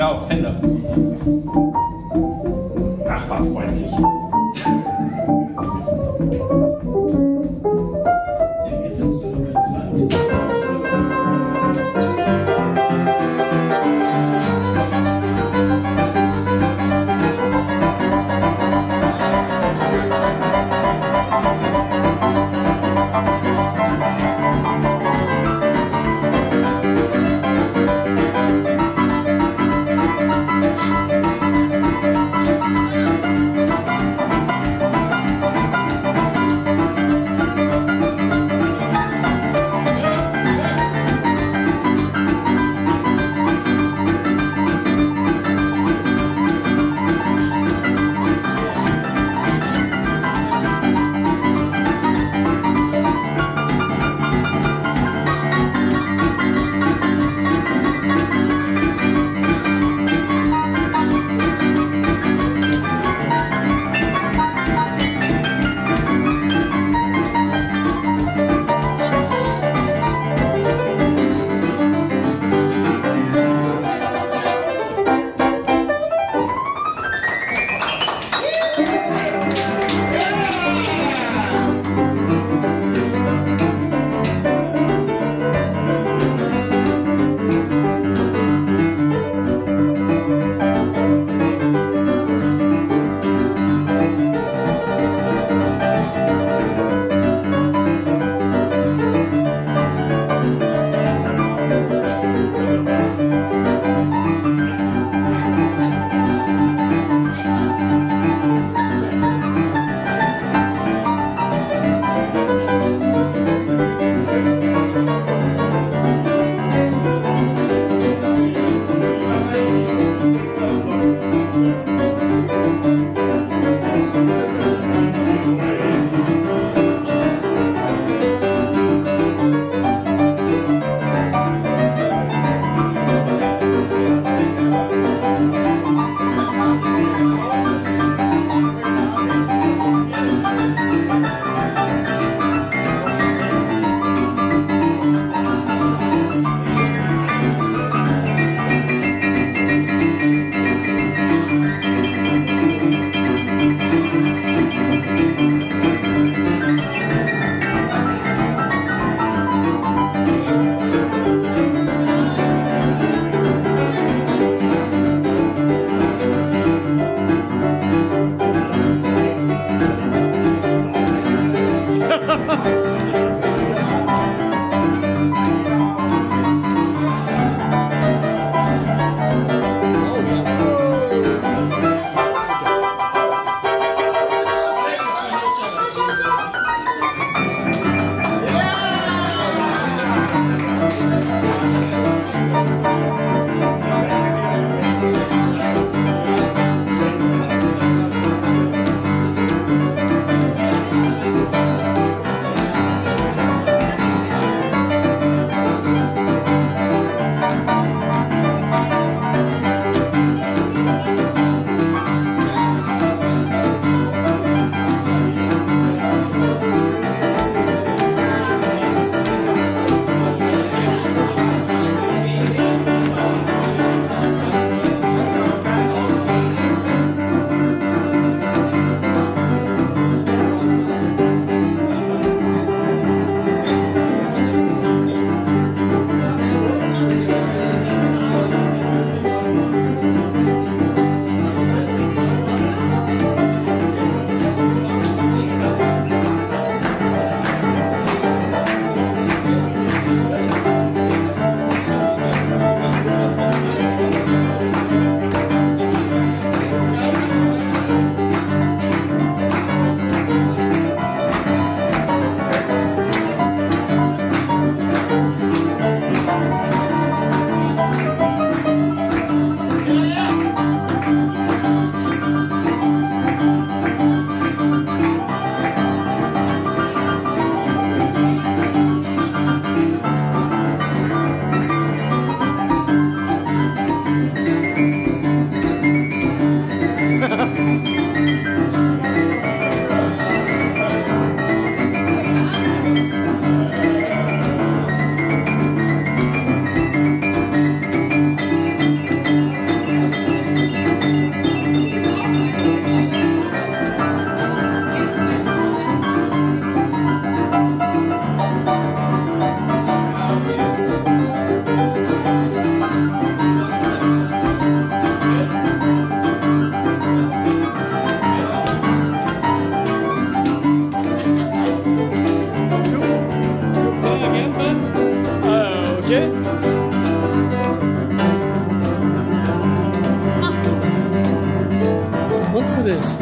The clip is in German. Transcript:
genau, Fender. Nachbarfreundlich. look for this.